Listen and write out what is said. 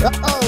tumba,